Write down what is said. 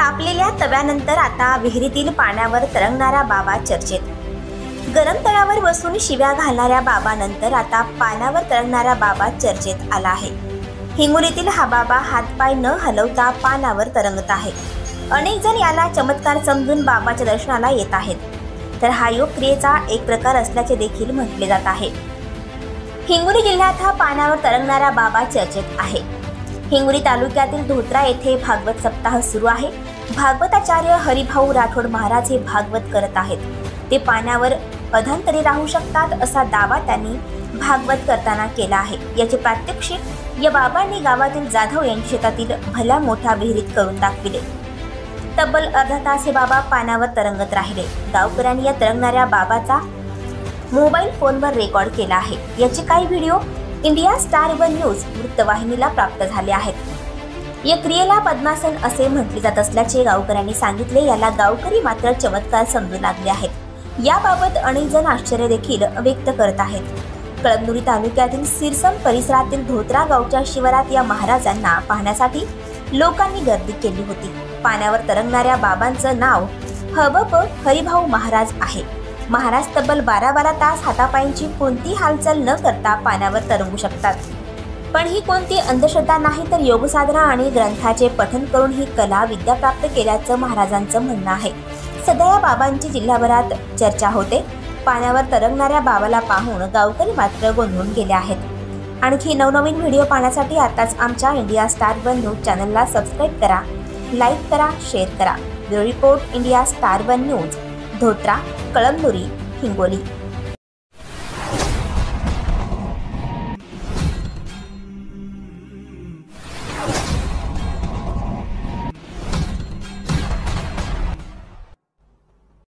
तापलेल्या तव्यानंतर आता विहिरीतील पाण्यावर तरंगणारा बाबा चर्चेत. गरम तळावर बसून शिव्या घालणाऱ्या बाबानंतर आता पाण्यावर तरंगणारा बाबा चर्चेत आला आहे. हिंगोलीतील हा बाबा हातपाय न हलवता पाण्यावर तरंगत आहे. अनेक जण याला चमत्कार समजून बाबाच्या दर्शनाला येत आहेत. तर हा योग क्रियेचा एक प्रकार असल्याचे देखील म्हटले जात आहे. हिंगोली जिल्ह्यात हा पाण्यावर तरंगणारा बाबा चर्चेत आहे. हिंगोली तालुक्यातील धोत्रा येथे भागवत सप्ताह सुरू आहे. भागवताचार्य हरिभाऊ राठोड महाराज हे भागवत करत आहेत. ते पाण्यावर अधांतरी राहू शकतात असा दावा त्यांनी भागवत करताना केला आहे. याचे प्रात्यक्षिक या बाबांनी गावातील जाधव यांच्या शेतातील भल्या मोठ्या विहिरीत करून दाखविले. तब्बल अर्धा तास हे बाबा पाण्यावर तरंगत राहिले. गावकऱ्यांनी या तरंगणाऱ्या बाबाचा मोबाईल फोनवर रेकॉर्ड केला आहे. याचे काही video India Star One News वृत्तवाहिनीला प्राप्त झाले आहेत. या क्रियेला पद्मासन असे म्हटले जात असल्याचे गावकऱ्यांनी सांगितले याला गावकरी मात्र चमत्कार समजू लागले आहेत. याबाबत अनेक जण आश्चर्य देखील व्यक्त करत आहेत. कळमनुरी तालुक्यातील सिरसम परिसरातील धोत्रा गावच्या शिवारात या महाराजांना पाहण्यासाठी लोकांनी गर्दी केली होती. पाण्यावर तरंगणाऱ्या बाबांचं नाव हबप हरिभाऊ महाराज आहे. महाराज तब्बल बारा बारा तास हातापायांची कोणती हालचाल न करता पाण्यावर तरंगू शकतात. पण ही कोणती अंधश्रद्धा नाही तर योगसाधना आणि ग्रंथाचे पठन करून ही कला विद्या प्राप्त केल्याचं महाराजांचं म्हणणं आहे. सध्या या बाबांची जिल्हाभरात चर्चा होते. पाण्यावर तरंगणाऱ्या बाबाला पाहून गावकरी मात्र गोंधळून गेले आहेत. आणखी नवनवीन व्हिडिओ पाहण्यासाठी आताच आमच्या इंडिया स्टार वन न्यूज चॅनलला सबस्क्राईब करा लाईक करा शेअर करा. Bureau report India Star One News. Dhotra Kalamnuri Hingoli.